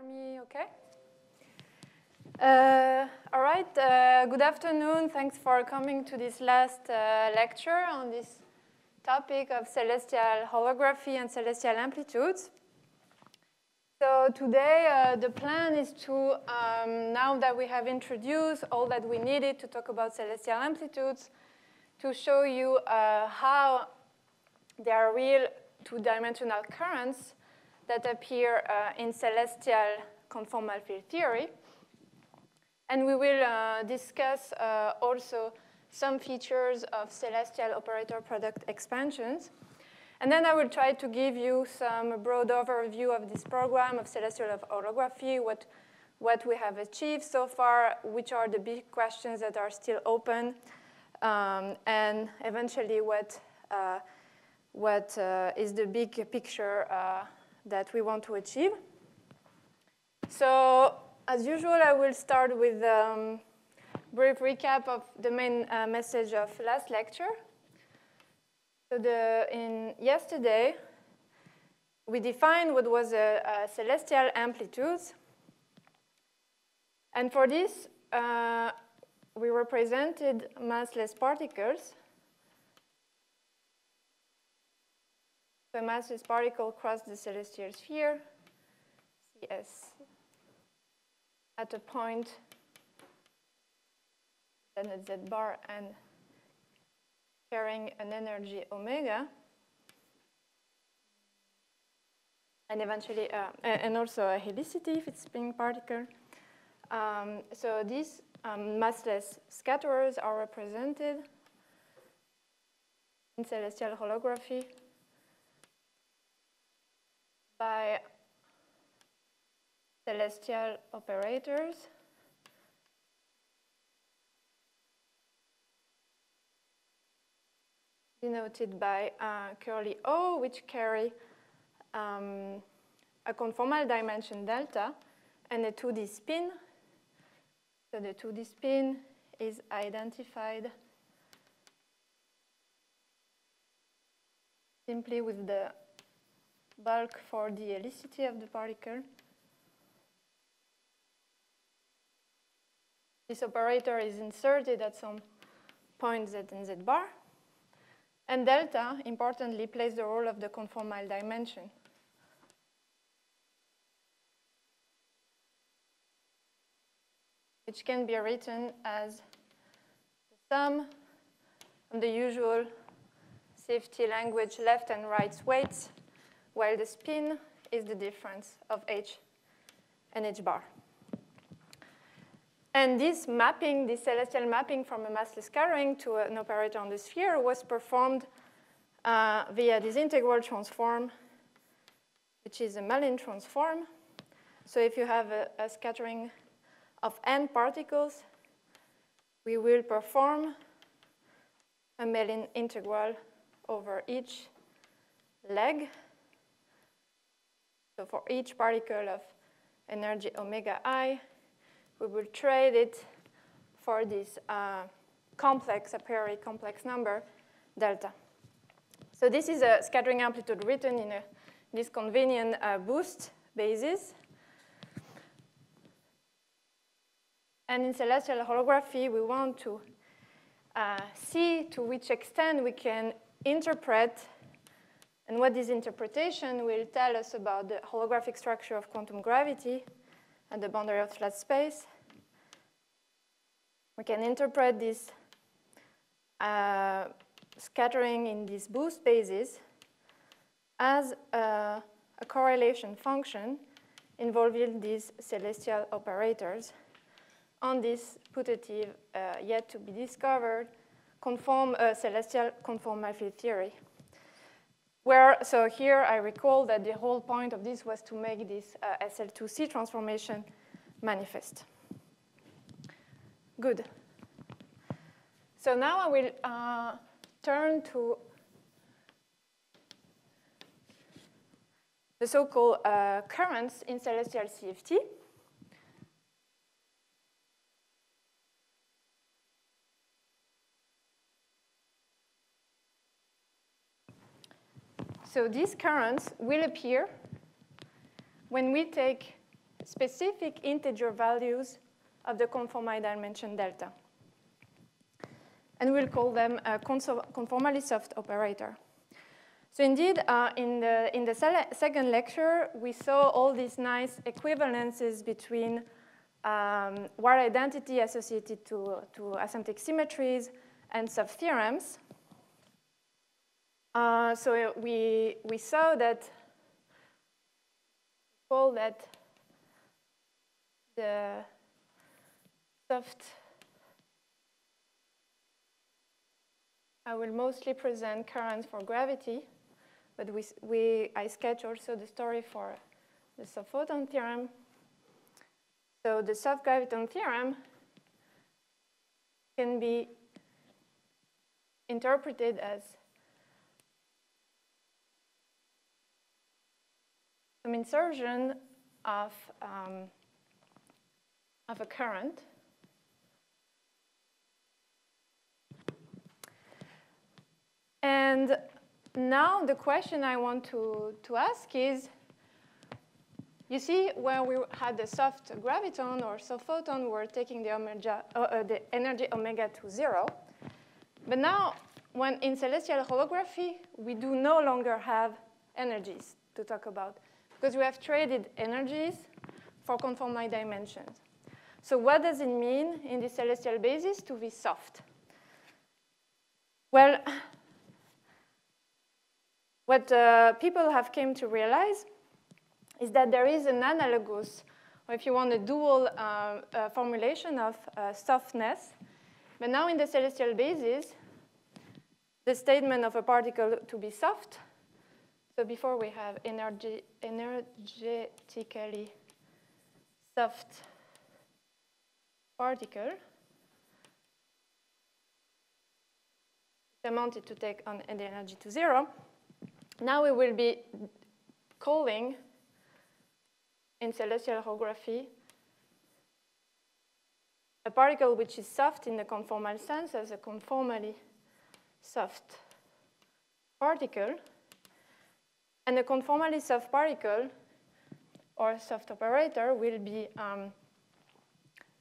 hear me okay? Uh, all right, uh, good afternoon. Thanks for coming to this last uh, lecture on this topic of celestial holography and celestial amplitudes. So today uh, the plan is to, um, now that we have introduced all that we needed to talk about celestial amplitudes, to show you uh, how there are real two-dimensional currents that appear uh, in celestial conformal field theory. And we will uh, discuss uh, also some features of celestial operator product expansions. And then I will try to give you some broad overview of this program of celestial holography, what, what we have achieved so far, which are the big questions that are still open, um, and eventually what, uh, what uh, is the big picture uh, that we want to achieve. So as usual, I will start with a um, brief recap of the main uh, message of last lecture. So the, in yesterday, we defined what was a, a celestial amplitudes. And for this, uh, we represented massless particles. A massless particle crossed the celestial sphere, CS, at a point then at z bar and carrying an energy omega. And eventually, uh, and also a helicity if it's spin particle. Um, so these um, massless scatterers are represented in celestial holography by celestial operators. denoted by uh, curly O, which carry um, a conformal dimension delta and a 2D spin. So the 2D spin is identified simply with the bulk for the helicity of the particle. This operator is inserted at some point z and z bar. And delta, importantly, plays the role of the conformal dimension. Which can be written as the sum of the usual CFT language left and right weights, while the spin is the difference of h and h bar. And this mapping, this celestial mapping from a massless scattering to an operator on the sphere was performed uh, via this integral transform, which is a Mellin transform. So if you have a, a scattering of n particles, we will perform a Mellin integral over each leg. So for each particle of energy omega i, we will trade it for this uh, complex, a priori complex number, delta. So this is a scattering amplitude written in a, this convenient uh, boost basis. And in celestial holography, we want to uh, see to which extent we can interpret and what this interpretation will tell us about the holographic structure of quantum gravity at the boundary of flat space. We can interpret this uh, scattering in these boost bases as a, a correlation function involving these celestial operators on this putative, uh, yet to be discovered, conform uh, celestial conformal field theory. Where, so here I recall that the whole point of this was to make this uh, SL2C transformation manifest. Good. So now I will uh, turn to the so-called uh, currents in celestial CFT. So these currents will appear when we take specific integer values of the conformal dimension delta. And we'll call them a conformally soft operator. So indeed, uh, in the, in the second lecture, we saw all these nice equivalences between um, Ward identity associated to, to asymptotic symmetries and soft theorems. Uh, so we, we saw that, call that the soft, I will mostly present currents for gravity, but we, we, I sketch also the story for the soft photon theorem. So the soft graviton theorem can be interpreted as some insertion of, um, of a current. And now the question I want to, to ask is, you see where we had the soft graviton or soft photon, we're taking the, omega, uh, uh, the energy omega to zero. But now, when in celestial holography, we do no longer have energies to talk about because we have traded energies for conformal dimensions. So what does it mean in the celestial basis to be soft? Well, what uh, people have came to realize is that there is an analogous, or if you want a dual uh, uh, formulation of uh, softness. But now in the celestial basis, the statement of a particle to be soft so before we have energy, energetically soft particle, amounted to take on the energy to zero. Now we will be calling in celestial holography a particle which is soft in the conformal sense as a conformally soft particle. And the conformally soft particle or soft operator will be um,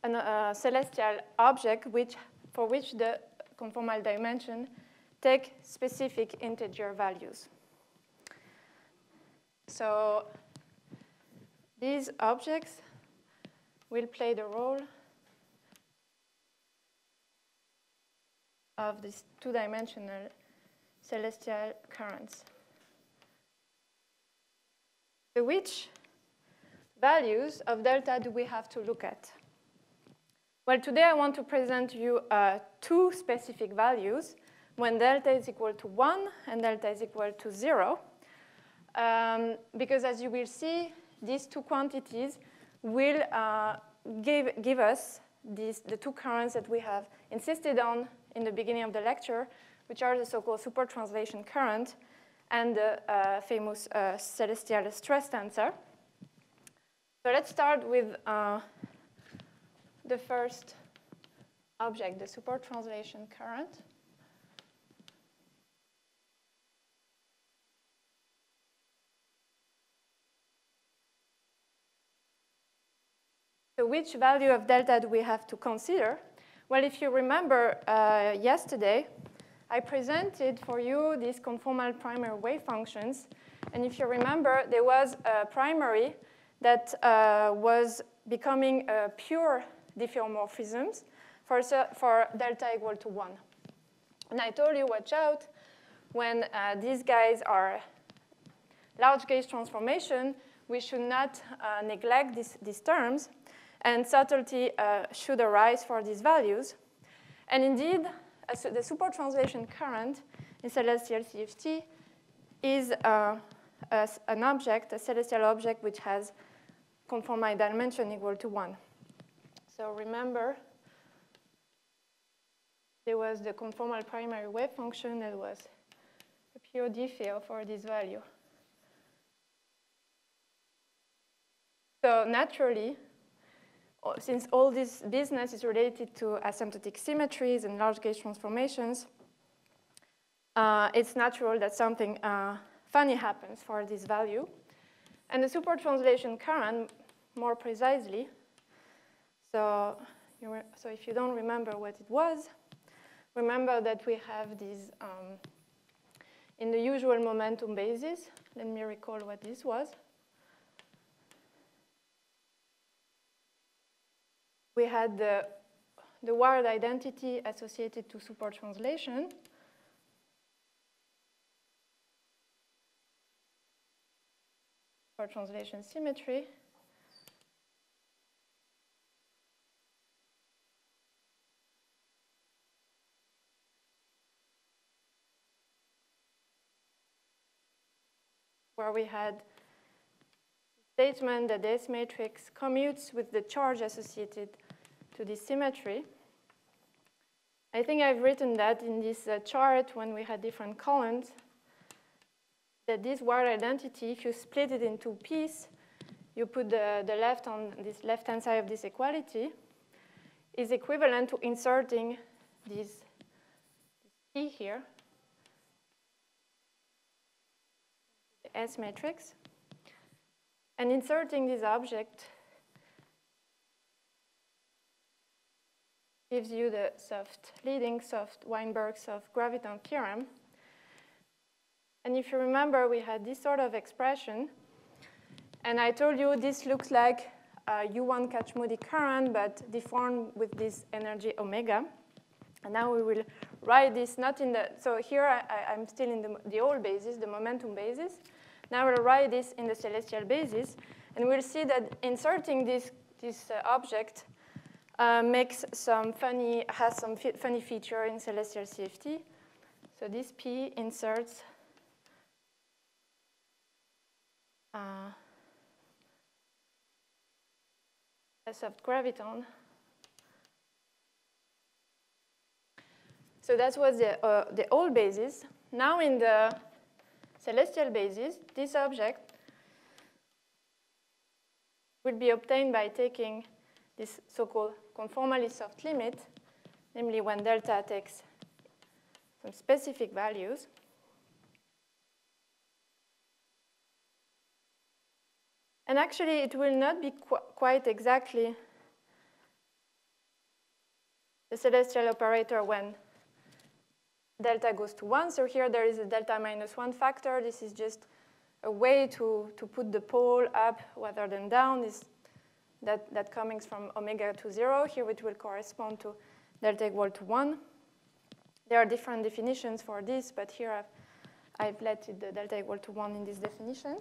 a uh, celestial object which, for which the conformal dimension take specific integer values. So these objects will play the role of these two-dimensional celestial currents. Which values of delta do we have to look at? Well, today I want to present you uh, two specific values when delta is equal to 1 and delta is equal to 0. Um, because as you will see, these two quantities will uh, give, give us these, the two currents that we have insisted on in the beginning of the lecture, which are the so-called supertranslation current and the uh, famous uh, celestial stress tensor. So let's start with uh, the first object, the supertranslation current. So which value of delta do we have to consider? Well, if you remember uh, yesterday, I presented for you these conformal primary wave functions. And if you remember, there was a primary that uh, was becoming a pure diffeomorphisms for, for delta equal to 1. And I told you, watch out, when uh, these guys are large gauge transformation, we should not uh, neglect this, these terms, and subtlety uh, should arise for these values. And indeed, the supertranslation current in celestial CFT is uh, a, an object, a celestial object, which has conformal dimension equal to 1. So remember, there was the conformal primary wave function that was a pure diffeo for this value. So naturally, since all this business is related to asymptotic symmetries and large gauge transformations, uh, it's natural that something uh, funny happens for this value. And the supertranslation current more precisely. So, so if you don't remember what it was, remember that we have these um, in the usual momentum basis. Let me recall what this was. We had the, the Ward identity associated to super translation. For translation symmetry. where we had statement that the S matrix commutes with the charge associated to this symmetry. I think I've written that in this uh, chart when we had different columns, that this Ward identity, if you split it into pieces, you put the, the left on this left-hand side of this equality, is equivalent to inserting this, P here, the S matrix. And inserting this object gives you the soft, leading soft Weinberg soft graviton theorem. And if you remember, we had this sort of expression. And I told you this looks like a U1 Kac-Moody current, but deformed with this energy omega. And now we will write this not in the, so here I, am still in the, the old basis, the momentum basis. Now we'll write this in the celestial basis, and we'll see that inserting this, this uh, object uh, makes some funny, has some funny feature in celestial CFT. So this P inserts uh, a soft graviton. So that was the, uh, the old basis. Now in the celestial basis, this object will be obtained by taking this so-called conformally soft limit, namely when delta takes some specific values. And actually, it will not be qu quite exactly the celestial operator when delta goes to 1. So here there is a delta minus 1 factor. This is just a way to, to put the pole up rather than down. That, that coming from omega to 0. Here it will correspond to delta equal to 1. There are different definitions for this, but here I've, I've let it the delta equal to 1 in this definition.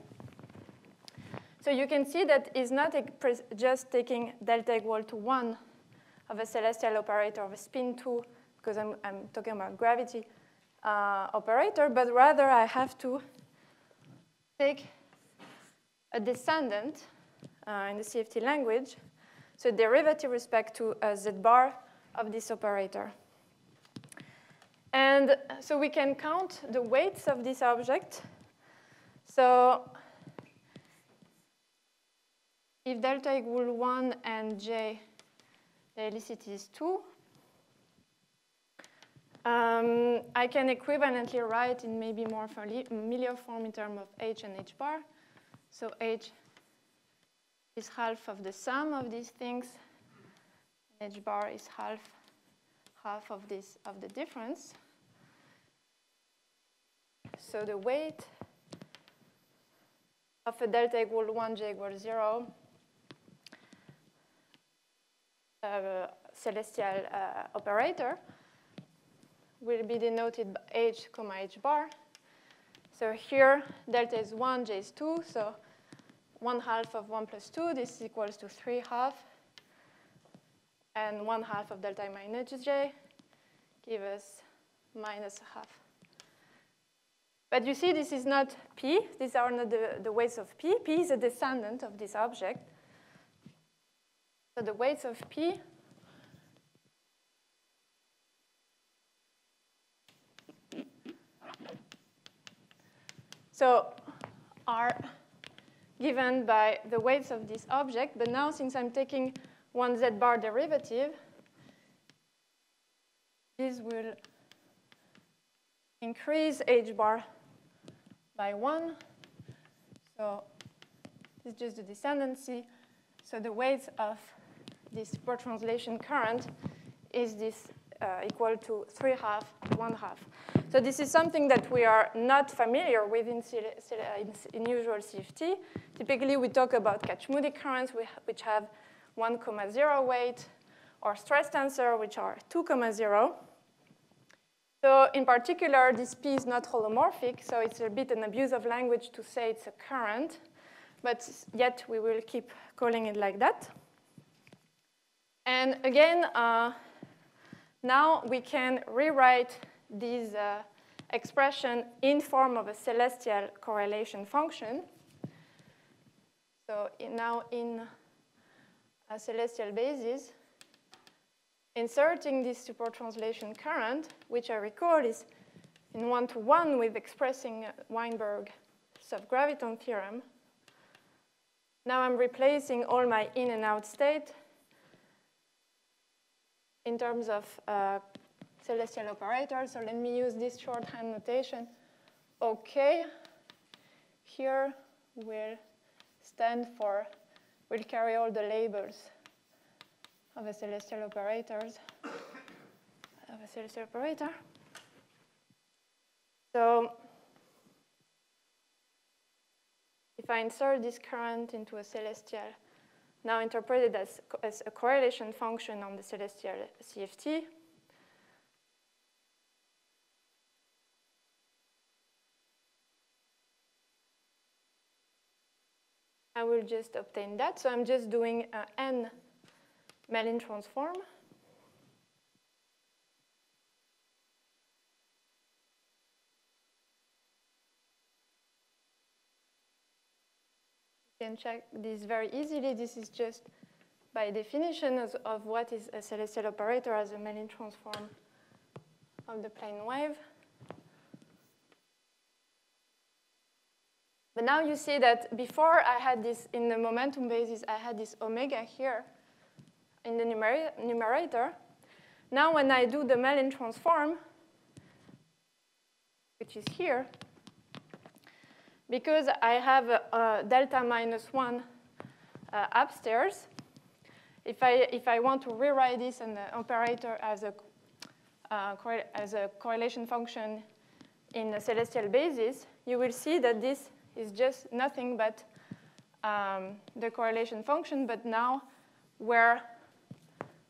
So you can see that it's not just taking delta equal to 1 of a celestial operator of a spin 2 because I'm, I'm talking about gravity uh, operator, but rather I have to take a descendant in the CFT language, so derivative respect to a z bar of this operator. And so we can count the weights of this object. So if delta equal 1 and j, the helicity is 2, um, I can equivalently write in maybe more familiar form in terms of h and h bar. So h is half of the sum of these things. H bar is half half of this of the difference. So the weight of a delta equal 1, j equal 0, uh, celestial uh, operator will be denoted by h comma h bar. So here, delta is 1, j is 2. So 1 half of 1 plus 2, this equals to 3 half. And 1 half of delta i minus j give us minus half. But you see, this is not p. These are not the, the weights of p. p is a descendant of this object. So the weights of p So are given by the weights of this object, but now since I'm taking one z bar derivative, this will increase h bar by 1. So this is just the descendancy. so the weight of this super translation current is this uh, equal to 3 half, 1 half. So this is something that we are not familiar with in, in, in usual CFT. Typically, we talk about Kac-Moody currents, which have 1, 0 weight, or stress tensor, which are 2, 0. So in particular, this P is not holomorphic, so it's a bit an abuse of language to say it's a current, but yet we will keep calling it like that. And again, uh, now we can rewrite this uh, expression in form of a celestial correlation function. So in now in a celestial basis, inserting this super translation current, which I recall is in one-to-one -one with expressing Weinberg soft graviton theorem. Now I'm replacing all my in and out state in terms of uh, celestial operators. So let me use this shorthand notation. OK here will stand for, will carry all the labels of a celestial operators, of a celestial operator. So if I insert this current into a celestial now interpreted as, as a correlation function on the celestial CFT. I will just obtain that. So I'm just doing an Mellin transform. Can check this very easily. This is just by definition of, of what is a celestial operator as a Mellin transform of the plane wave. But now you see that before I had this, in the momentum basis, I had this omega here in the numerator. Now when I do the Mellin transform, which is here, because I have a, a delta minus 1 uh, upstairs, if I, if I want to rewrite this an operator as a, uh, as a correlation function in a celestial basis, you will see that this is just nothing but um, the correlation function, but now where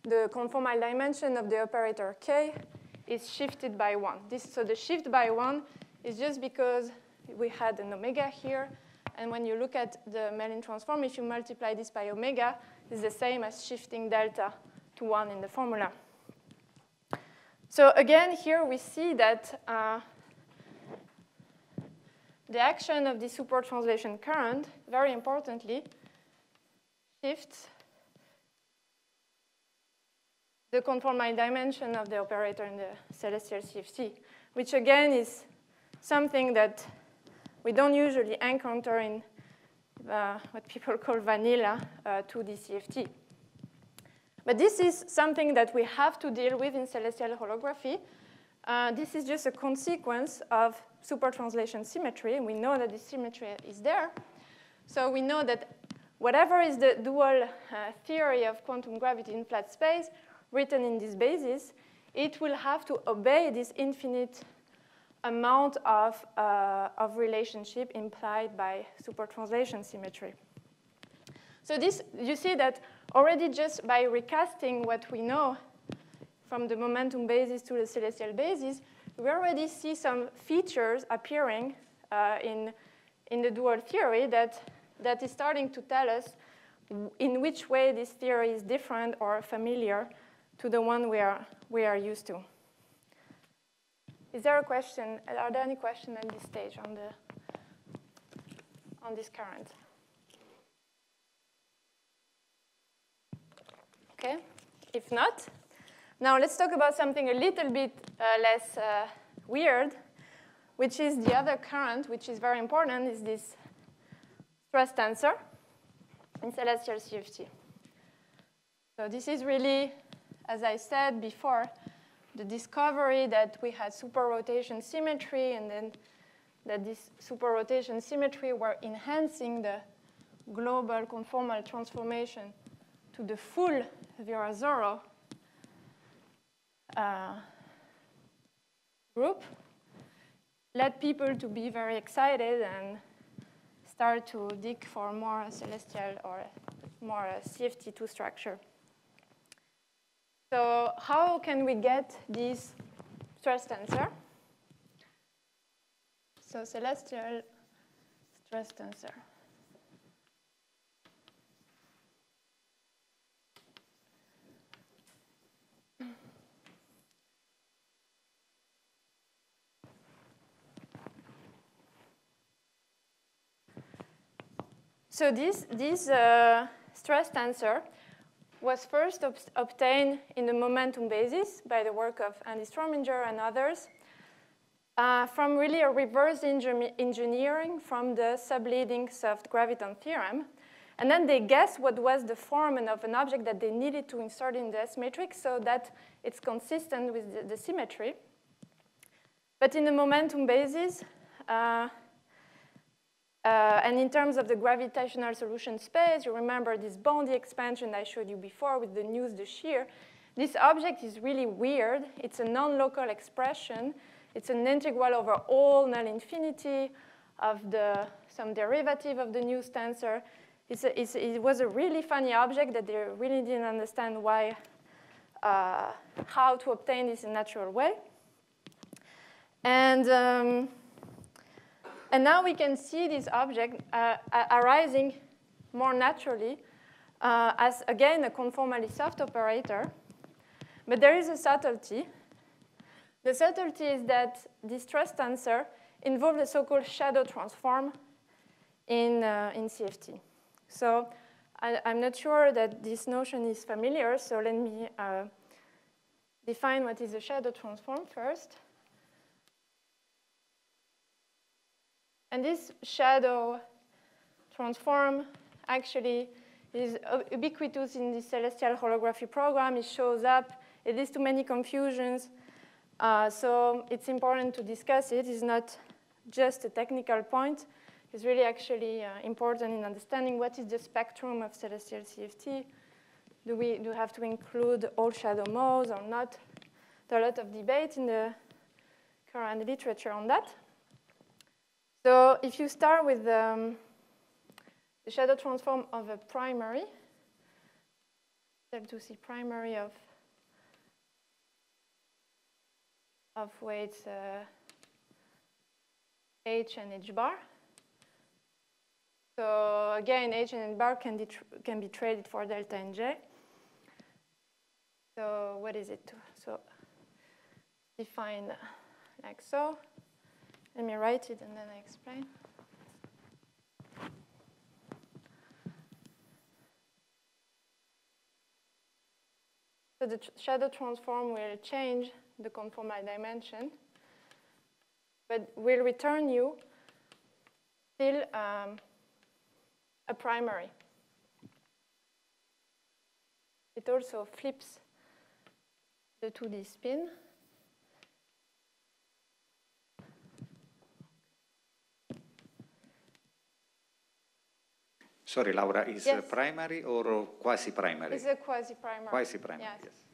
the conformal dimension of the operator k is shifted by 1. This, so the shift by 1 is just because we had an omega here. And when you look at the Mellin transform, if you multiply this by omega, it's the same as shifting delta to 1 in the formula. So again, here we see that uh, the action of the super translation current, very importantly, shifts the conformal dimension of the operator in the celestial CFT, which again is something that we don't usually encounter in what people call vanilla uh, 2D CFT. But this is something that we have to deal with in celestial holography. Uh, this is just a consequence of supertranslation symmetry. We know that the symmetry is there. So we know that whatever is the dual uh, theory of quantum gravity in flat space written in this basis, it will have to obey this infinite amount of, uh, of relationship implied by supertranslation symmetry. So this, you see that already just by recasting what we know from the momentum basis to the celestial basis, we already see some features appearing uh, in, in the dual theory that, that is starting to tell us in which way this theory is different or familiar to the one we are, we are used to. Is there a question? Are there any questions at this stage on the on this current? Okay. If not, now let's talk about something a little bit uh, less uh, weird, which is the other current, which is very important, is this stress tensor in celestial CFT. So this is really, as I said before, the discovery that we had superrotation symmetry and then that this superrotation symmetry were enhancing the global conformal transformation to the full Virasoro uh, group led people to be very excited and start to dig for more celestial or more CFT2 structure. So how can we get this stress tensor? So celestial stress tensor. So this, this uh, stress tensor was first ob obtained in the momentum basis by the work of Andy Strominger and others uh, from really a reverse engineering from the subleading soft graviton theorem. And then they guessed what was the form of an object that they needed to insert in the S matrix so that it's consistent with the, the symmetry. But in the momentum basis, uh, uh, and in terms of the gravitational solution space, you remember this Bondi expansion I showed you before with the news, the shear. This object is really weird. It's a non-local expression. It's an integral over all null infinity of the, some derivative of the news tensor. It's a, it's, it was a really funny object that they really didn't understand why, uh, how to obtain this in natural way. And um, and now we can see this object uh, arising more naturally uh, as, again, a conformally soft operator. But there is a subtlety. The subtlety is that this stress tensor involves a so-called shadow transform in, uh, in CFT. So I, am not sure that this notion is familiar, so let me uh, define what is a shadow transform first. And this shadow transform actually is ubiquitous in the celestial holography program. It shows up. It leads to many confusions. Uh, so it's important to discuss it. It's not just a technical point. It's really actually uh, important in understanding what is the spectrum of celestial CFT. Do we do have to include all shadow modes or not? There are a lot of debate in the current literature on that. So if you start with um, the shadow transform of a primary, have to see primary of of weights uh, h and h bar. So again, h and h bar can be, can be traded for delta and j. So what is it? So define like so. Let me write it and then I explain. So the shadow transform will change the conformal dimension, but will return you still um, a primary. It also flips the 2D spin. Sorry, Laura, is yes. primary or quasi-primary? It's a quasi-primary. Quasi-primary, yes. yes.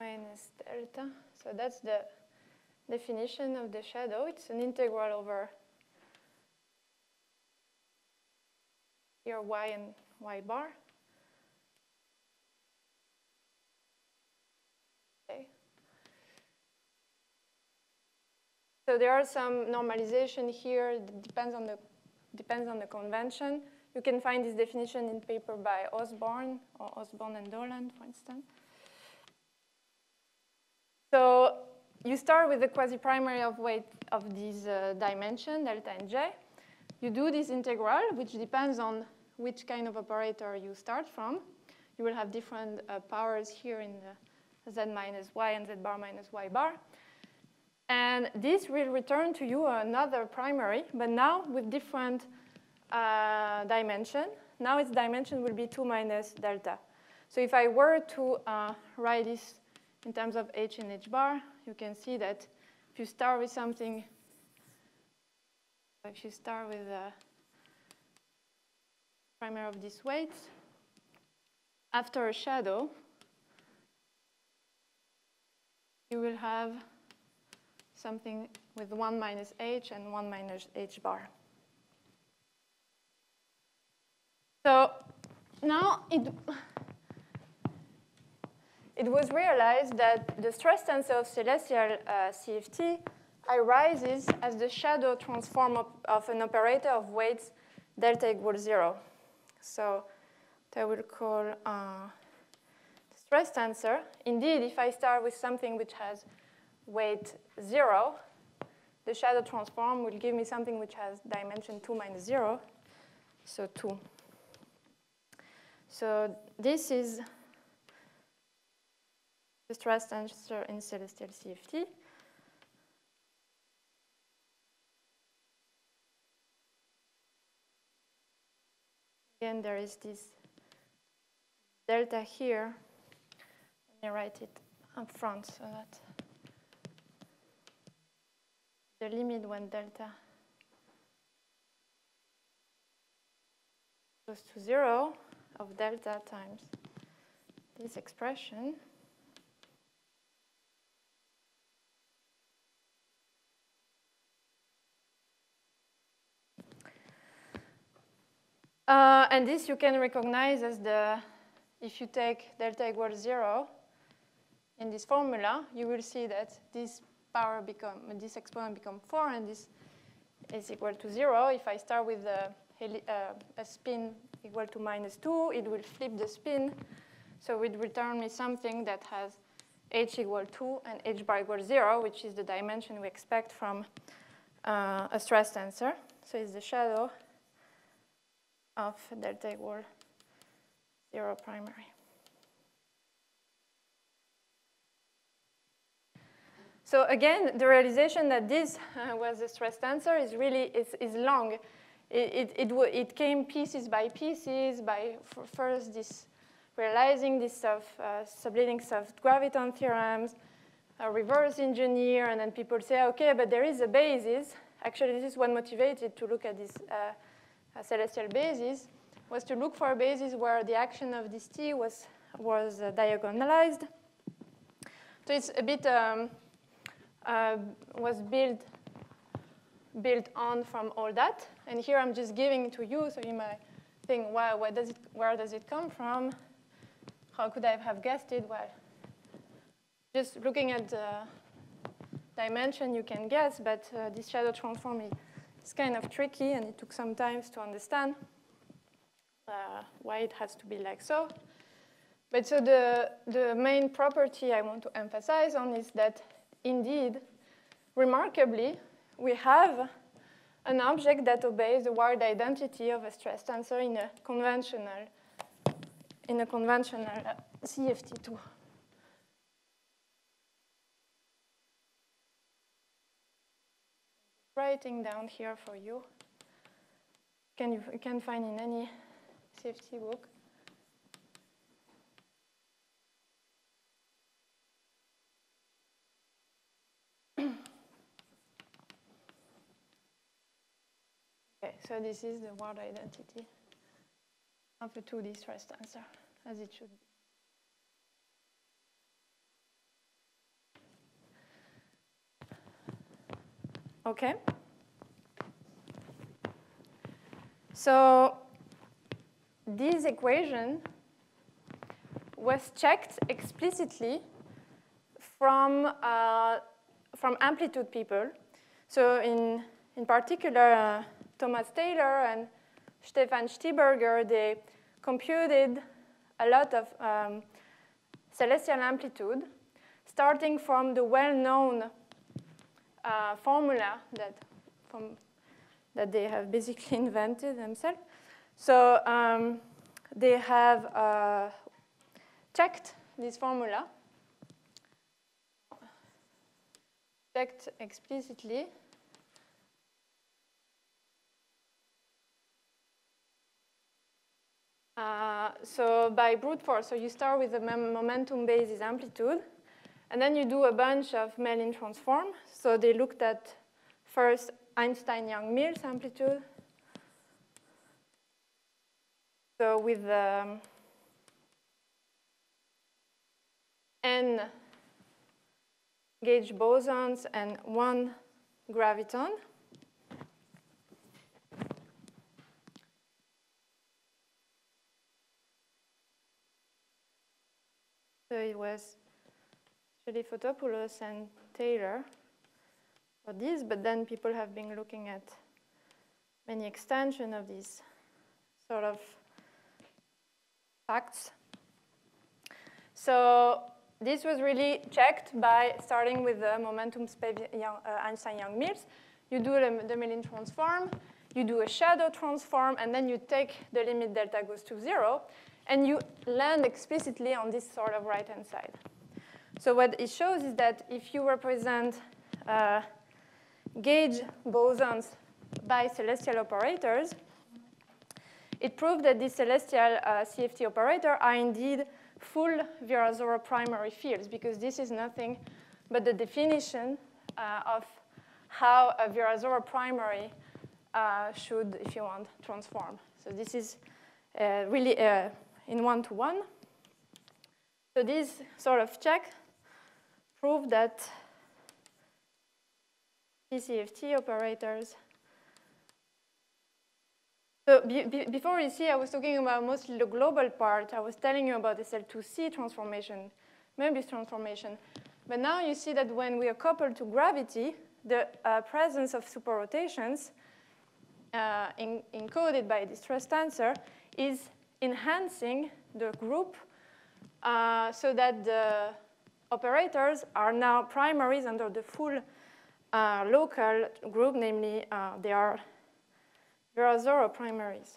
minus delta. So that's the definition of the shadow. It's an integral over here y and y bar. So there are some normalization here. Depends on the depends on the convention. You can find this definition in paper by Osborn or Osborn and Dolan, for instance. So you start with the quasi-primary of weight of this uh, dimension, delta and j. You do this integral, which depends on which kind of operator you start from. You will have different uh, powers here in the z minus y and z bar minus y bar. And this will return to you another primary, but now with different uh, dimension. Now its dimension will be 2 minus delta. So if I were to uh, write this in terms of h and h bar, you can see that if you start with something, if you start with a primer of this weight, after a shadow, you will have something with 1 minus h and 1 minus h bar. So now it, it was realized that the stress tensor of celestial uh, CFT arises as the shadow transform of, of, an operator of weights delta equals zero. So I will call uh, stress tensor. Indeed, if I start with something which has weight zero, the shadow transform will give me something which has dimension 2 minus 0, so 2. So this is the stress tensor in celestial CFT. Again, there is this delta here. Let me write it up front so that the limit when delta. Goes to zero of delta times this expression. Uh, and this you can recognize as the, if you take delta equals zero in this formula, you will see that this power become, this exponent become four and this is equal to zero. If I start with a, uh, a spin equal to minus two, it will flip the spin. So it return me something that has h equal 2 and h bar equal 0, which is the dimension we expect from uh, a stress tensor. So it's the shadow of delta equal 0 primary. So again, the realization that this uh, was a stress tensor is really is, is long. It, it, it, it, came pieces by pieces by first this realizing this of uh, subleading soft graviton theorems, a reverse engineer, and then people say, okay, but there is a basis. Actually, this is what motivated to look at this uh, celestial basis was to look for a basis where the action of this T was, was uh, diagonalized. So it's a bit, um, was built, built on from all that. And here I'm just giving to you, so you might think, well, where does it, where does it come from? How could I have guessed it? Well, just looking at the dimension, you can guess, but uh, this shadow transform is kind of tricky, and it took some time to understand uh, why it has to be like so. But so the, the main property I want to emphasize on is that indeed, remarkably, we have an object that obeys the Ward identity of a stress tensor in a conventional in a conventional uh, CFT2. writing down here for you. Can you, you can find in any CFT book. So this is the Ward identity of a 2D stress tensor, as it should be. Okay. So this equation was checked explicitly from, uh, from amplitude people. So in, in particular, uh, Tomasz Taylor and Stephan Stieberger, they computed a lot of um, celestial amplitude, starting from the well-known uh, formula that, from, that they have basically invented themselves. So um, they have uh, checked this formula, checked explicitly. Uh, so by brute force, so you start with the momentum basis amplitude, and then you do a bunch of Mellin transform. So they looked at first Einstein-Yang-Mills amplitude. So with um, n gauge bosons and one graviton. So it was actually Fotopoulos and Taylor for this, but then people have been looking at many extension of these sort of facts. So this was really checked by starting with the momentum space uh, Einstein-Yang-Mills. You do the, the Mellin transform, you do a shadow transform, and then you take the limit delta goes to zero, and you land explicitly on this sort of right-hand side. So what it shows is that if you represent uh, gauge bosons by celestial operators, it proved that these celestial uh, CFT operators are indeed full Virasoro primary fields because this is nothing but the definition uh, of how a Virasoro primary uh, should, if you want, transform. So this is uh, really uh, in one-to-one. -one. So this sort of check proved that CCFT operators so be, be, before you see, I was talking about mostly the global part. I was telling you about the SL2C transformation, Möbius transformation. But now you see that when we are coupled to gravity, the uh, presence of superrotations uh, in, encoded by this stress tensor is enhancing the group uh, so that the operators are now primaries under the full uh, local group, namely uh, they are Virasoro primaries.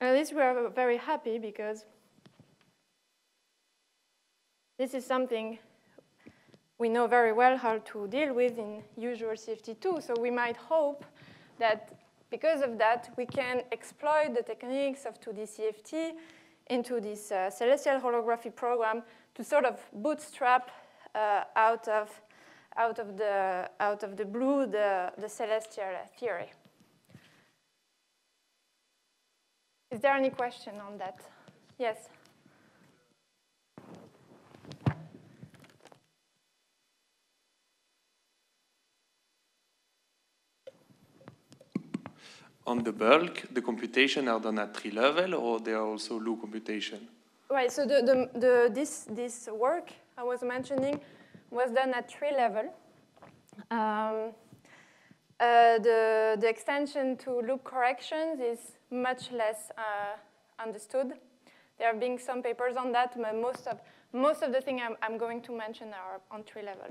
And this we are very happy because this is something we know very well how to deal with in usual CFT2. So we might hope that because of that, we can exploit the techniques of 2D CFT into this uh, celestial holography program to sort of bootstrap uh, out of out of the, out of the blue the, the celestial theory. Is there any question on that? Yes? On the bulk, the computation are done at tree level or they are also low computation? Right, so the, the, the, this, this work I was mentioning was done at tree level. Um, uh, the, the extension to loop corrections is much less uh, understood. There have been some papers on that, but most of, most of the things I'm, I'm going to mention are on tree level.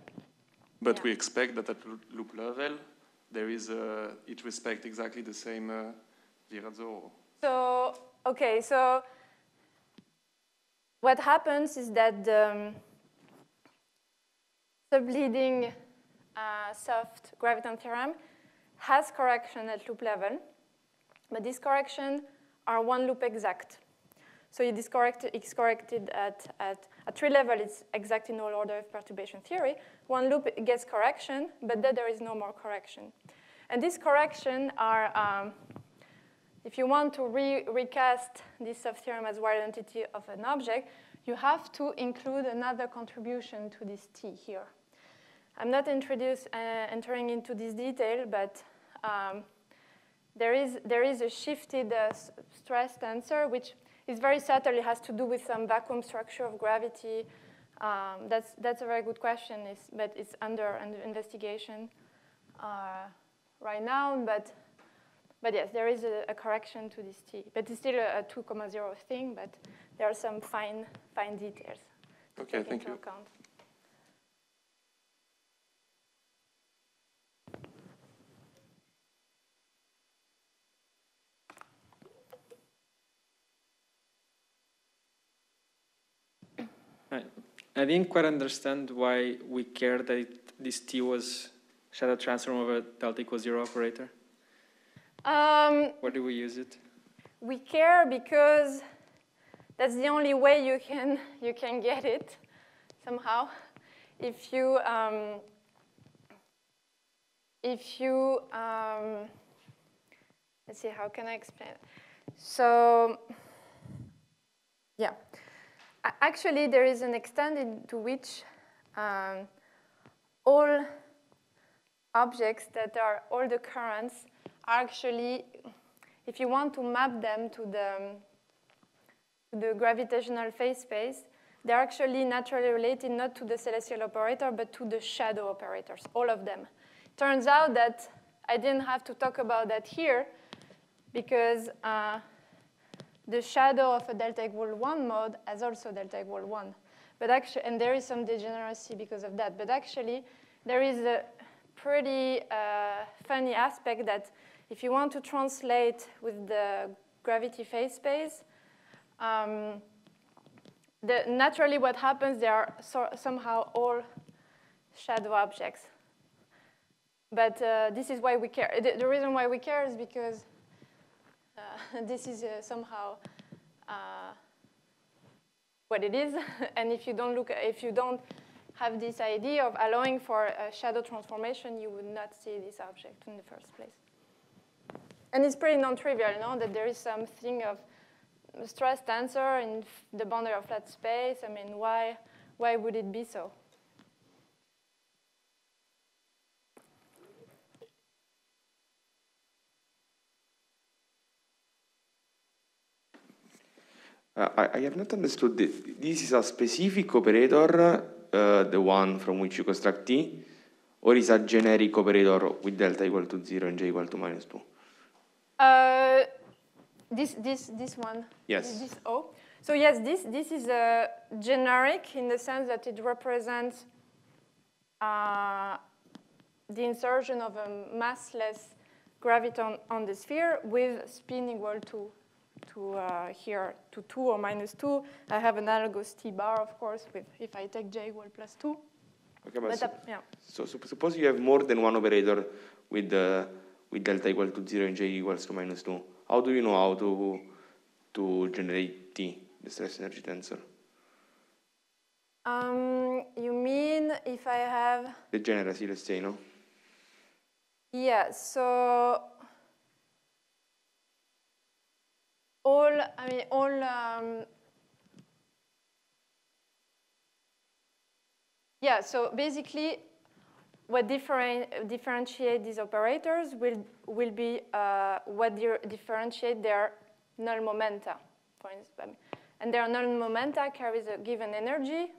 But yeah. we expect that at loop level, there is a, it respects exactly the same uh. So, okay, so what happens is that the, um, subleading uh, soft graviton theorem has correction at loop level, but these corrections are one loop exact. So it is corrected, it's corrected at, at, at tree level, it's exact in all order of perturbation theory. One loop gets correction, but then there is no more correction. And these corrections are, um, if you want to re recast this soft theorem as Ward identity of an object, you have to include another contribution to this T here. I'm not introduce, uh, entering into this detail, but um, there, is, there is a shifted uh, stress tensor, which is very subtle. It has to do with some vacuum structure of gravity. Um, that's, that's a very good question, it's, but it's under, under investigation uh, right now. But, but yes, there is a, a, correction to this T. But it's still a, a 2, 0 thing, but there are some fine, fine details to okay, take thank into you. account. I didn't quite understand why we care that it, this T was shadow transform of a delta equals zero operator. Um, Why do we use it? we care because that's the only way you can you can get it somehow. If you um, if you um, let's see how can I explain it? So yeah, actually there is an extent to which um, all objects that are all the currents are actually if you want to map them to the, the gravitational phase space, they're actually naturally related not to the celestial operator, but to the shadow operators, all of them. Turns out that I didn't have to talk about that here because uh, the shadow of a delta equal 1 mode has also delta equal 1. But actually, and there is some degeneracy because of that. But actually, there is a pretty uh, funny aspect that if you want to translate with the gravity phase space, um, the, naturally what happens, they are so, somehow all shadow objects. But uh, this is why we care. The, the, reason why we care is because this is uh, somehow uh, what it is. and if you don't look, if you don't have this idea of allowing for a shadow transformation, you would not see this object in the first place. And it's pretty non-trivial, no? That there is something of stress tensor in the boundary of flat space. I mean, why, why would it be so? Uh, I, I have not understood this. This is a specific operator, uh, the one from which you construct T, or is a generic operator with delta equal to 0 and j equal to minus 2? Uh, this, this, this one. Yes. This O. So yes, this, this is a generic in the sense that it represents uh, the insertion of a massless graviton on the sphere with spin equal to, to uh, here to 2 or minus 2. I have analogous T bar, of course, with if I take j equal plus 2. Okay, but But, so, uh, yeah. so, so suppose you have more than one operator with, uh, with delta equal to 0 and j equals to minus 2. How do you know how to, to generate T, the stress energy tensor? Um, you mean if I have Degeneracy, let's say, no? Yeah, so all, I mean, all, um, yeah, so basically what differen differentiate these operators will, will be uh, what di differentiate their null momenta, for instance. And their null momenta carries a given energy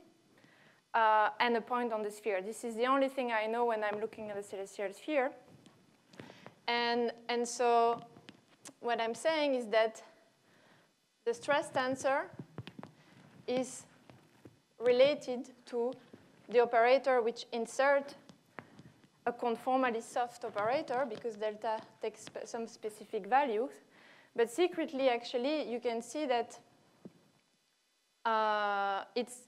uh, and a point on the sphere. This is the only thing I know when I'm looking at the celestial sphere. And, and so what I'm saying is that the stress tensor is related to the operator which insert a conformally soft operator because delta takes some specific values. But secretly, actually, you can see that uh, it's,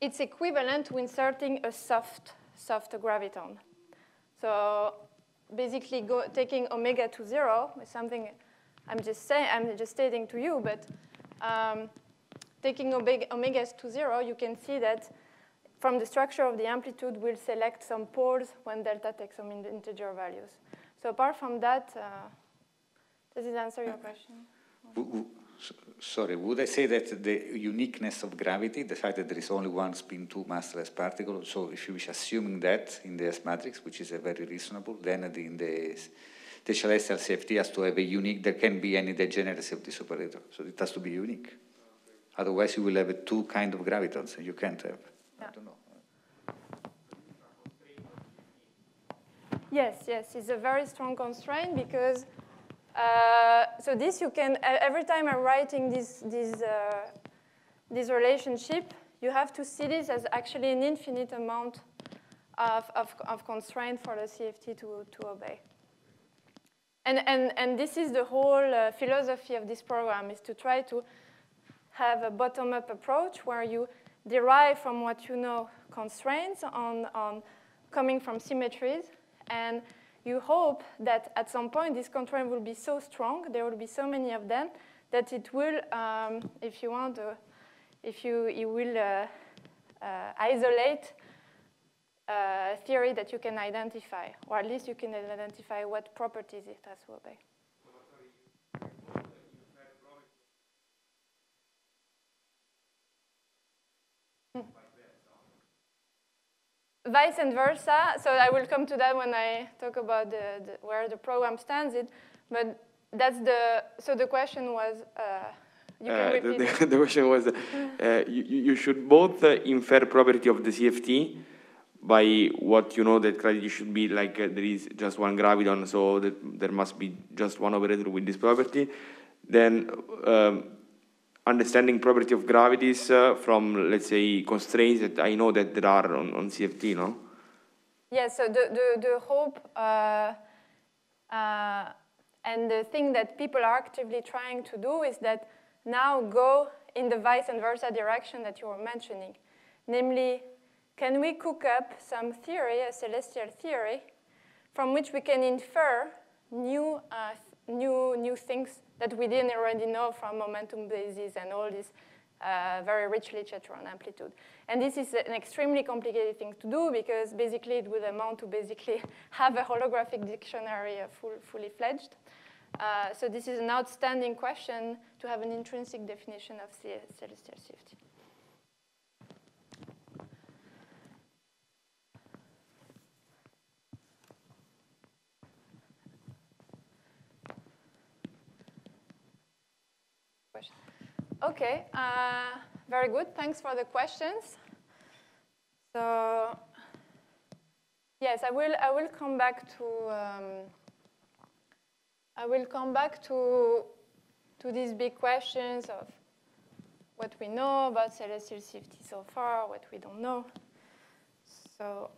it's equivalent to inserting a soft, soft graviton. So basically go, taking omega to zero is something I'm just saying, I'm just stating to you, but um, taking omegas to zero, you can see that from the structure of the amplitude, we'll select some poles when delta takes some in integer values. So apart from that, uh, does it answer your question? Sorry, would I say that the uniqueness of gravity, the fact that there is only one spin 2 massless particle, so if you wish assuming that in the S matrix, which is a very reasonable, then in the, the celestial CFT has to have a unique, there can be any degeneracy of this operator, so it has to be unique. Otherwise you will have two kind of gravitons, and you can't have. I don't know. Yes, yes, it's a very strong constraint because, uh, so this you can, every time I'm writing this, this, uh, this relationship, you have to see this as actually an infinite amount of, of, of constraint for the CFT to, to obey. And, and, and this is the whole uh, philosophy of this program, is to try to have a bottom-up approach where you derive from what you know constraints on, on coming from symmetries, and you hope that at some point this constraint will be so strong, there will be so many of them, that it will, um, if you want, uh, if you, you will uh, uh, isolate a theory that you can identify, or at least you can identify what properties it has to obey. vice and versa. So I will come to that when I talk about the, the, where the program stands it. But that's the, so the question was, uh, you can uh, the, the, question was, uh, you, you should both uh, infer property of the CFT by what you know that gravity should be like uh, there is just one graviton, so that there must be just one operator with this property. Then um, understanding property of gravities uh, from, let's say, constraints that I know that there are on, on CFT, no? Yes, so the, the, the hope uh, uh, and the thing that people are actively trying to do is that now go in the vice and versa direction that you were mentioning. Namely, can we cook up some theory, a celestial theory, from which we can infer new, uh, new, new things that we didn't already know from momentum basis and all this uh, very rich literature on amplitude. And this is an extremely complicated thing to do because basically it would amount to basically have a holographic dictionary uh, full, fully fledged. Uh, so this is an outstanding question to have an intrinsic definition of celestial CFT. Okay, uh, very good. Thanks for the questions. So, yes, I will. I will come back to. Um, I will come back to to these big questions of what we know about celestial CFT so far, what we don't know. So,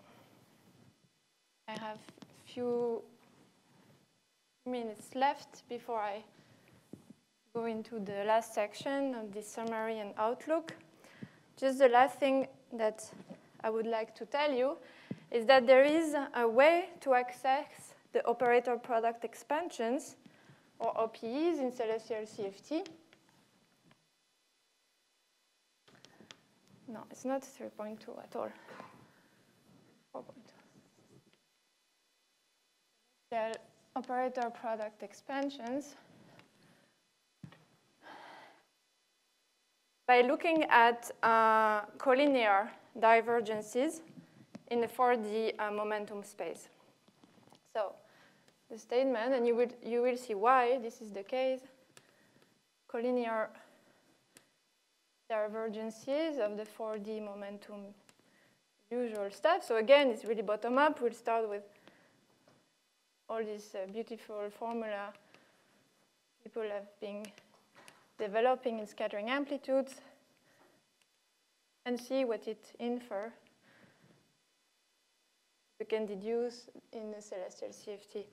I have few minutes left before I go into the last section of this summary and outlook. Just the last thing that I would like to tell you is that there is a way to access the operator product expansions, or OPEs, in Celestial CFT. No, it's not 3.2 at all. 4.2. The operator product expansions by looking at uh, collinear divergences in the 4D uh, momentum space. So the statement, and you will, you will see why this is the case, collinear divergences of the 4D momentum usual stuff. So again, it's really bottom up. We'll start with all this uh, beautiful formula people have been developing in scattering amplitudes and see what it infer we can deduce in the celestial CFT.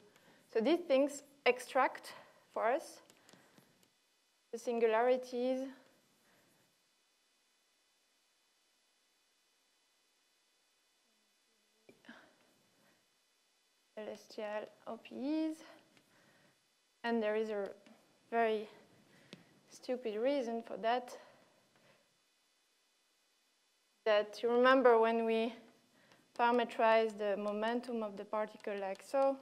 So these things extract for us the singularities celestial OPEs. And there is a very stupid reason for that. That you remember when we parameterize the momentum of the particle like so.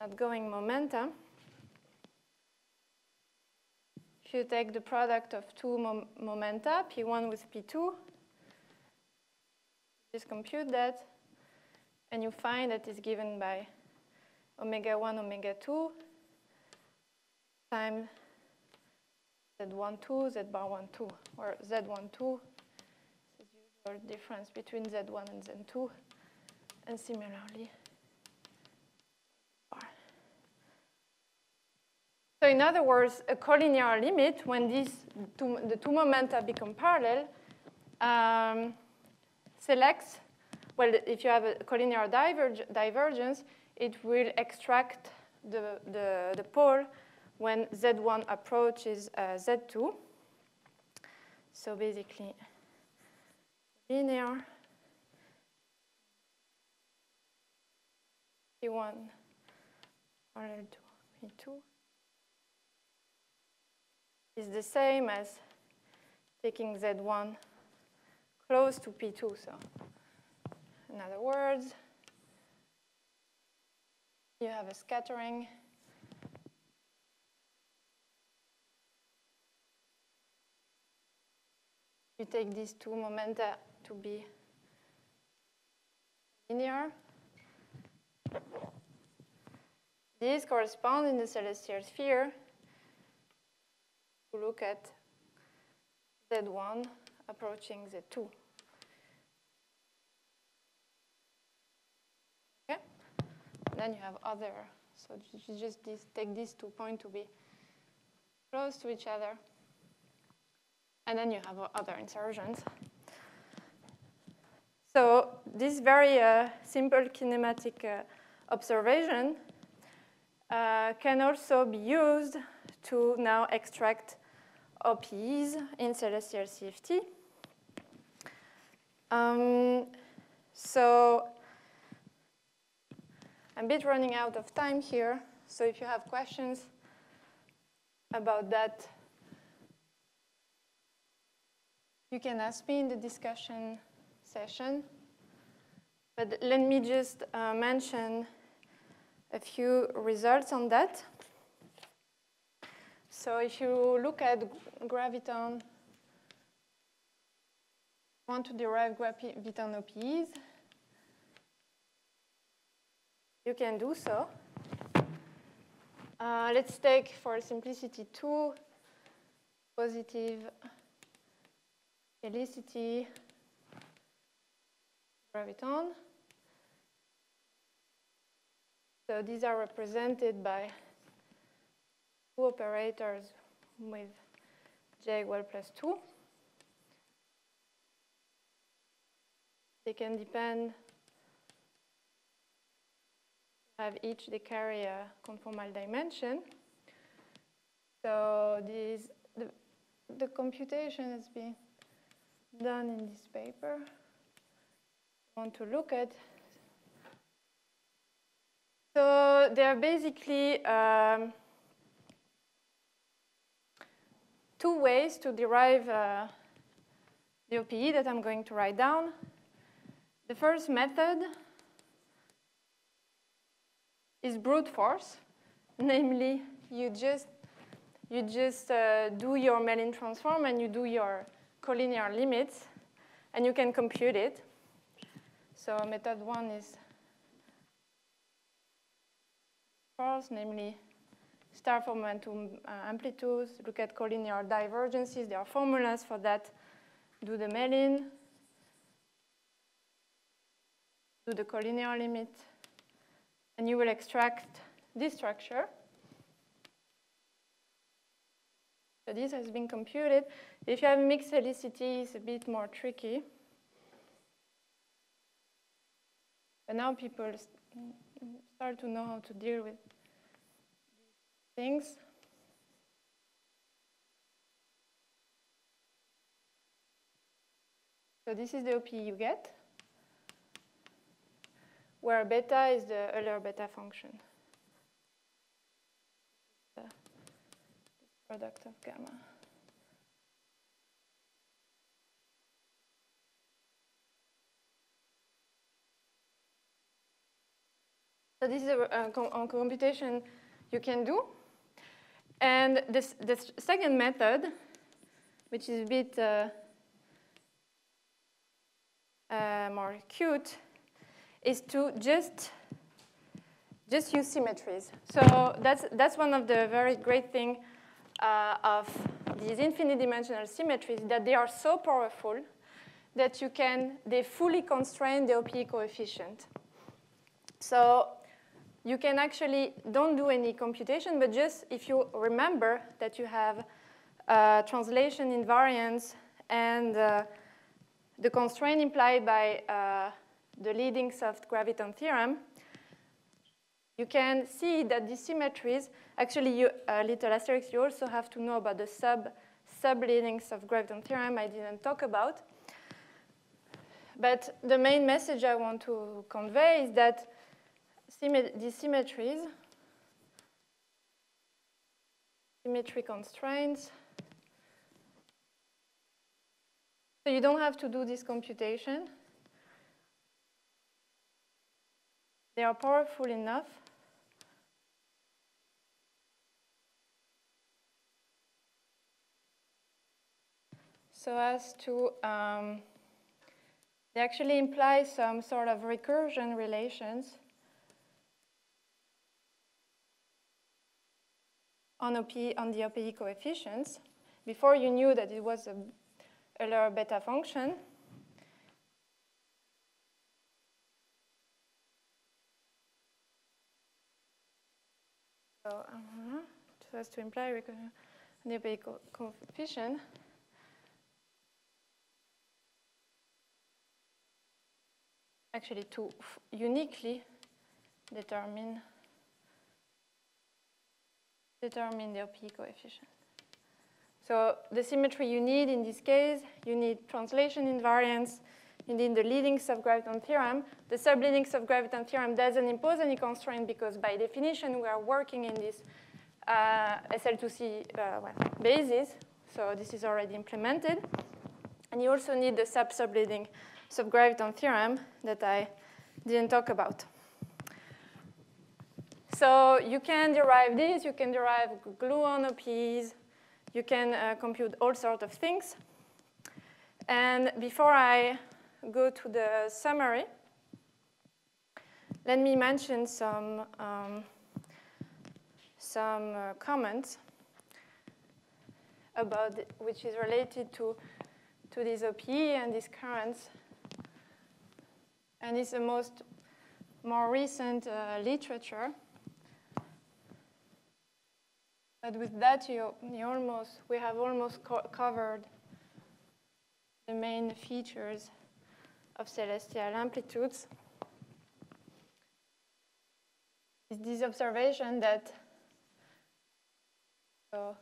Outgoing momentum. If you take the product of two mom momenta, P1 with P2, just compute that, and you find that is given by omega 1, omega 2 times Z12, Z bar 1, 2, or Z12 is the usual difference between Z1 and Z2, and similarly. So in other words, a collinear limit, when these two, the two momenta become parallel, um, selects, well, if you have a collinear diverge, divergence, it will extract the, the, the pole when Z1 approaches uh, Z2. So basically, linear. P1 parallel to P2 is the same as taking Z1 close to P2. So in other words, you have a scattering you take these two momenta to be linear. These correspond in the celestial sphere to look at Z1 approaching Z2. Okay? Then you have other, so you just take these two points to be close to each other. And then you have other insertions. So this very uh, simple kinematic uh, observation uh, can also be used to now extract OPEs in celestial CFT. Um, so I'm a bit running out of time here. So if you have questions about that, you can ask me in the discussion session. But let me just uh, mention a few results on that. So if you look at graviton, want to derive graviton OPEs, you can do so. Uh, let's take, for simplicity, two positive helicity graviton. So these are represented by two operators with j equal plus 2. They can depend, have each, they carry a conformal dimension. So these, the, the computation has been done in this paper. I want to look at. So they are basically um, two ways to derive uh, the OPE that I'm going to write down. The first method is brute force, namely you just you just uh, do your Mellin transform and you do your collinear limits, and you can compute it. So method one is force, namely star for momentum uh, amplitudes, look at collinear divergences. There are formulas for that. Do the Mellin, do the collinear limit, and you will extract this structure. So this has been computed. If you have mixed helicity, it's a bit more tricky. But now people start to know how to deal with things. So this is the OP you get, where beta is the Euler beta function. The product of gamma. So this is a, a, a computation you can do. And this, this second method, which is a bit uh, uh, more cute, is to just just use symmetries. So that's that's one of the very great thing uh, of these infinite dimensional symmetries that they are so powerful that you can they fully constrain the OPE coefficient. So you can actually don't do any computation, but just if you remember that you have uh, translation invariance and uh, the constraint implied by uh, the leading soft graviton theorem, you can see that these symmetries, actually, you, uh, little asterisk, you also have to know about the sub, sub leading soft graviton theorem I didn't talk about. But the main message I want to convey is that these symmetries, symmetry constraints, so you don't have to do this computation. They are powerful enough so as to, um, they actually imply some sort of recursion relations on, OP, on the OPE coefficients. Before you knew that it was a Euler beta function, So, uh -huh, so as to imply OPE co coefficient. Actually, to uniquely determine determine the OPE coefficient. So the symmetry you need in this case, you need translation invariance, you need the leading soft graviton theorem. The subleading soft graviton theorem doesn't impose any constraint because by definition we are working in this SL2C uh, well, basis, so this is already implemented. And you also need the sub-subleading soft graviton theorem that I didn't talk about. So you can derive this, you can derive gluon OPs, you can uh, compute all sorts of things. And before I go to the summary, let me mention some, um, some uh, comments about which is related to, to this OPE and these currents. And it's the most more recent uh, literature. But with that, you, you almost, we have almost co covered the main features of celestial amplitudes. Is this observation that so,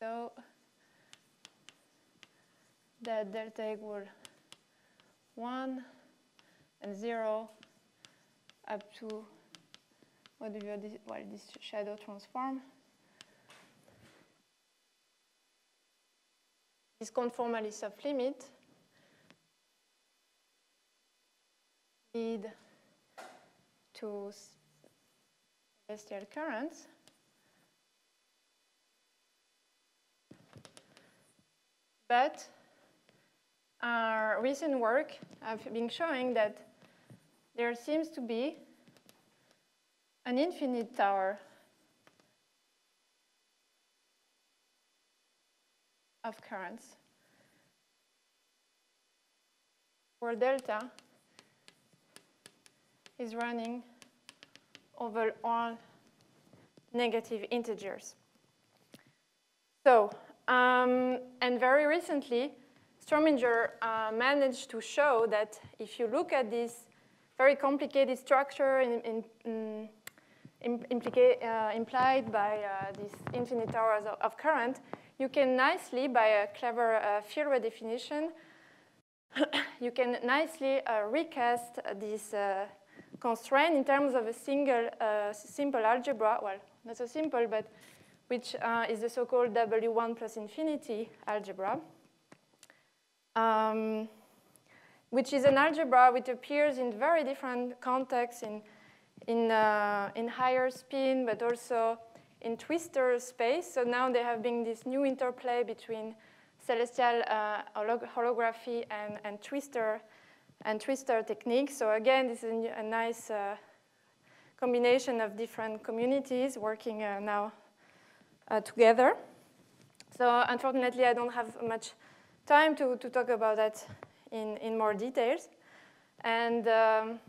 so that delta equal 1 and 0 up to what do you well, this shadow transform. This conformally soft limit lead to celestial currents. But our recent work have been showing that there seems to be an infinite tower of currents where delta is running over all negative integers. So, um, and very recently, Strominger uh, managed to show that if you look at this very complicated structure in, in, in uh, implied by uh, these infinite towers of, of, current, you can nicely, by a clever uh, field redefinition, you can nicely uh, recast this uh, constraint in terms of a single uh, simple algebra, well, not so simple, but which is the so-called W1 plus infinity algebra, um, which is an algebra which appears in very different contexts in in, uh, in higher spin, but also in twistor space. So now there have been this new interplay between celestial uh, holography and, and twistor and twistor techniques. So again, this is a, a nice uh, combination of different communities working uh, now uh, together. So unfortunately, I don't have much time to, to talk about that in, in more details. And um,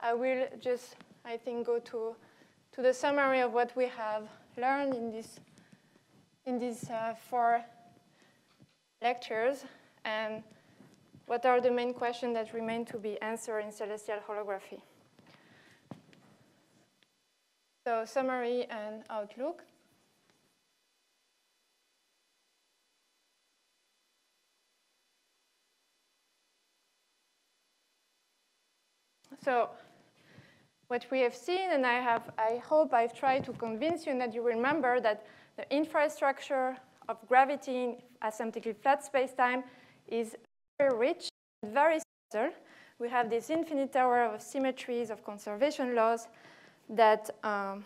I will just, I think, go to, to the summary of what we have learned in, this, in these uh, four lectures and what are the main questions that remain to be answered in celestial holography. So summary and outlook. So what we have seen, and I, have, I hope I've tried to convince you and that you remember that the infrastructure of gravity in asymptotically flat spacetime is very rich, very subtle. We have this infinite tower of symmetries of conservation laws that um,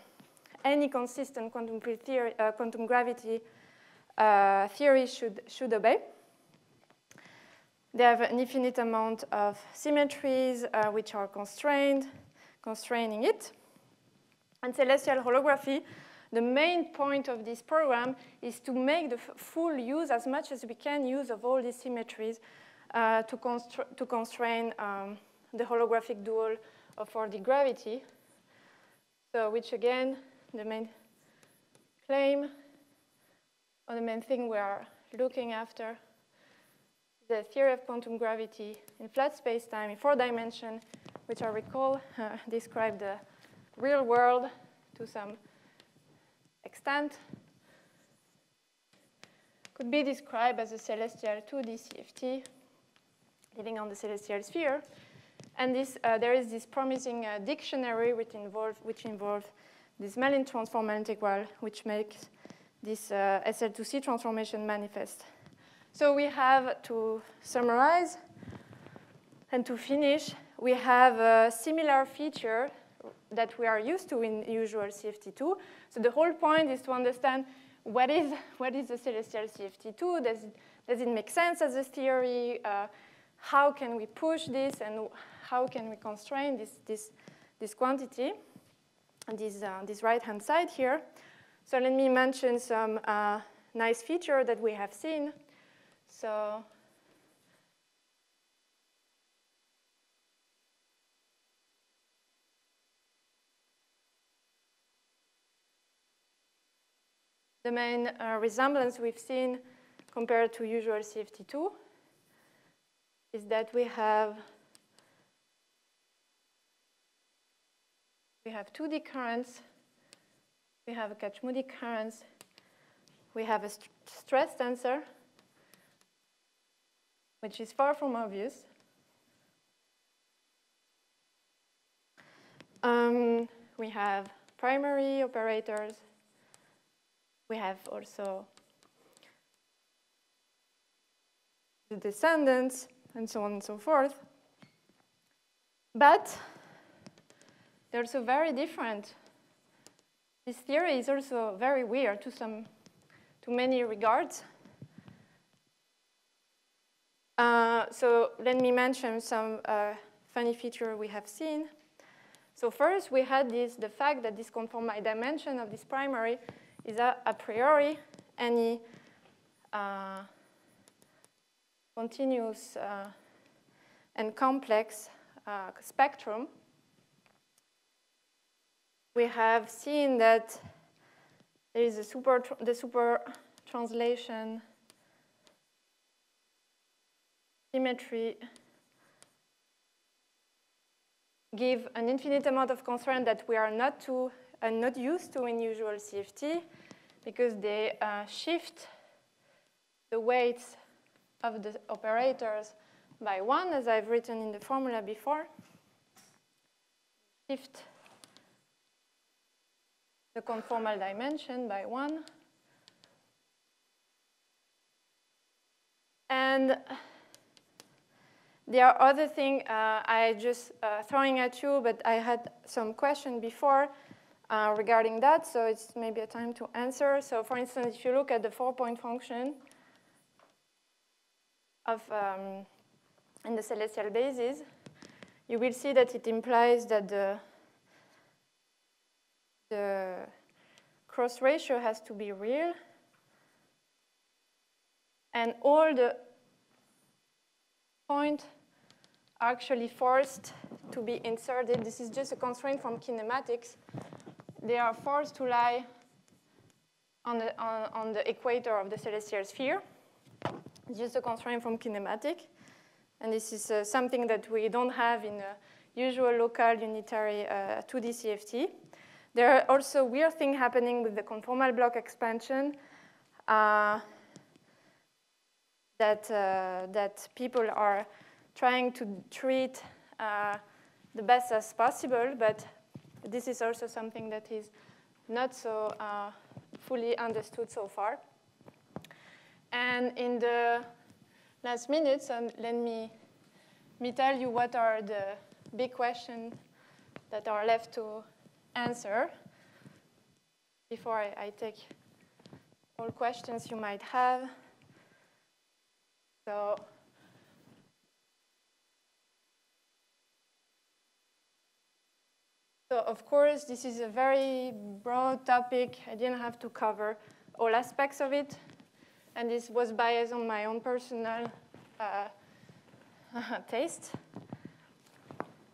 any consistent quantum, theory, uh, quantum gravity uh, theory should, should obey. They have an infinite amount of symmetries uh, which are constrained, constraining it. And celestial holography, the main point of this program is to make the full use, as much as we can, use of all these symmetries uh, to, constra to, constrain um, the holographic dual of 4D gravity. So which again, the main claim, or the main thing we are looking after the theory of quantum gravity in flat space-time in four dimension, which I recall uh, describe the real world to some extent, could be described as a celestial 2D CFT living on the celestial sphere. And this, uh, there is this promising uh, dictionary which involves which involve this Mellin transform integral, which makes this uh, SL2C transformation manifest. So we have to summarize and to finish, we have a similar feature that we are used to in usual CFT2. So the whole point is to understand what is, what is the celestial CFT2? Does it, does it make sense as a theory? Uh, how can we push this and how can we constrain this, this, this quantity? this, uh, this right-hand side here. So let me mention some uh, nice feature that we have seen. So the main uh, resemblance we've seen compared to usual CFT2 is that we have we have 2D currents, we have a Kac-Moody currents, we have a st stress tensor, which is far from obvious. Um, we have primary operators. We have also the descendants, and so on and so forth. But they're also very different. This theory is also very weird to some, to many regards. Uh, so let me mention some uh, funny feature we have seen. So first, we had this, the fact that this conformal dimension of this primary is a, a priori any uh, continuous uh, and complex uh, spectrum. We have seen that there is a super, the super translation symmetry give an infinite amount of constraint that we are not to uh, not used to in usual CFT because they uh, shift the weights of the operators by one, as I've written in the formula before. Shift the conformal dimension by one. And there are other things uh, I just uh, throwing at you, but I had some question before uh, regarding that, so it's maybe a time to answer. So for instance, if you look at the four-point function of um, in the celestial basis, you will see that it implies that the, the cross ratio has to be real, and all the points actually forced to be inserted. This is just a constraint from kinematics. They are forced to lie on the, on, on the equator of the celestial sphere. It's just a constraint from kinematic. And this is uh, something that we don't have in usual local unitary uh, 2D CFT. There are also weird things happening with the conformal block expansion uh, that, uh, that people are trying to treat uh, the best as possible, but this is also something that is not so uh, fully understood so far. And in the last minutes, um, let me, me tell you what are the big questions that are left to answer before I, I take all questions you might have. So So of course, this is a very broad topic. I didn't have to cover all aspects of it. And this was biased on my own personal uh, taste.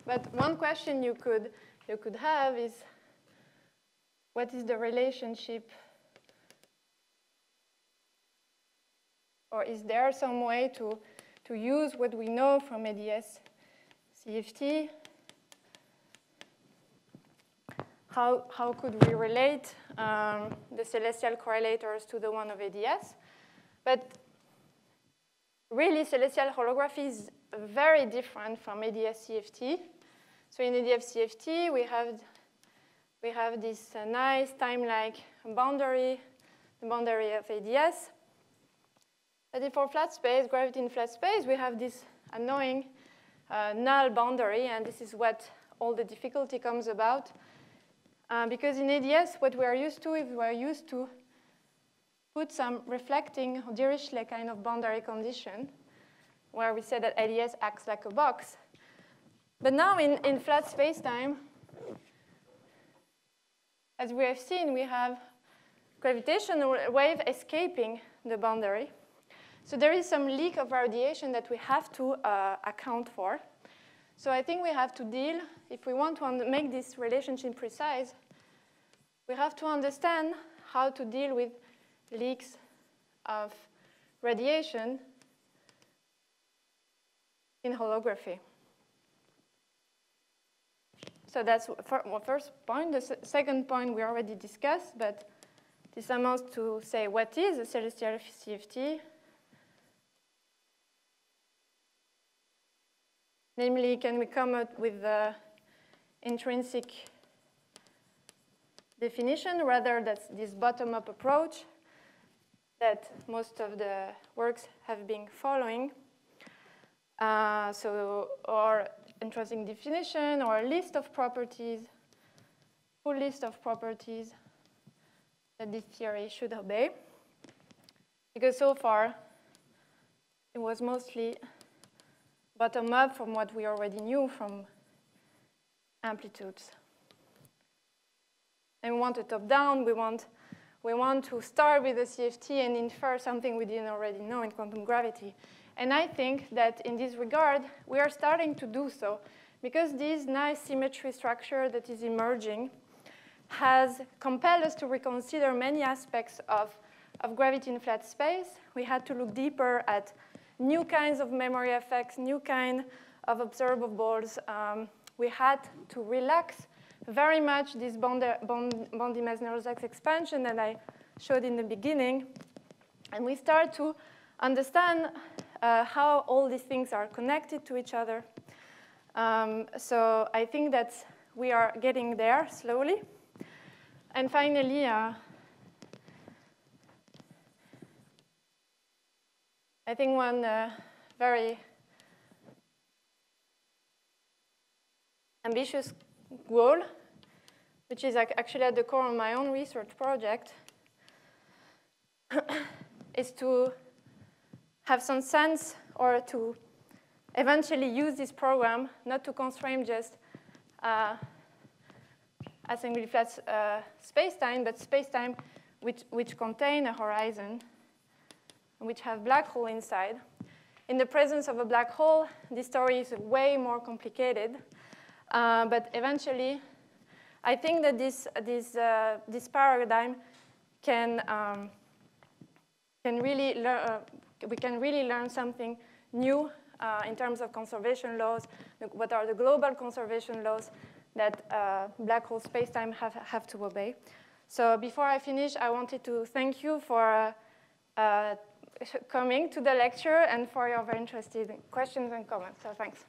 But one question you could, you could have is, what is the relationship? Or is there some way to, to use what we know from ADS CFT how, how could we relate um, the celestial correlators to the one of ADS. But really, celestial holography is very different from ADS CFT. So in ADS CFT, we have, we have this uh, nice time-like boundary, the boundary of ADS. But for flat space, gravity in flat space, we have this annoying uh, null boundary, and this is what all the difficulty comes about. Uh, because in ADS, what we are used to is we are used to put some reflecting Dirichlet kind of boundary condition, where we say that ADS acts like a box. But now in, in flat spacetime, as we have seen, we have gravitational wave escaping the boundary. So there is some leak of radiation that we have to uh, account for. So I think we have to deal, if we want to make this relationship precise, we have to understand how to deal with leaks of radiation in holography. So that's the first point. The second point we already discussed, but this amounts to say what is a celestial CFT, Namely, can we come up with the intrinsic definition rather than this bottom-up approach that most of the works have been following. Uh, so, or interesting definition or a list of properties, full list of properties that this theory should obey. Because so far, it was mostly bottom up from what we already knew from amplitudes. And we want a top down, we want, we want to start with the CFT and infer something we didn't already know in quantum gravity. And I think that in this regard, we are starting to do so because this nice symmetry structure that is emerging has compelled us to reconsider many aspects of, of gravity in flat space. We had to look deeper at new kinds of memory effects, new kind of observables. Um, we had to relax very much this Bondi-Metzner-Sachs expansion that I showed in the beginning. And we start to understand uh, how all these things are connected to each other. Um, so I think that we are getting there slowly. And finally, uh, I think one uh, very ambitious goal, which is actually at the core of my own research project, is to have some sense or to eventually use this program not to constrain just uh, assembly flat uh, spacetime, but spacetime which, which contain a horizon which have black hole inside. In the presence of a black hole, this story is way more complicated. Uh, but eventually, I think that this, this, uh, this paradigm can, um, can really learn, uh, we can really learn something new uh, in terms of conservation laws, what are the global conservation laws that uh, black hole spacetime have, have to obey. So before I finish, I wanted to thank you for uh, coming to the lecture and for your very interesting questions and comments. So thanks.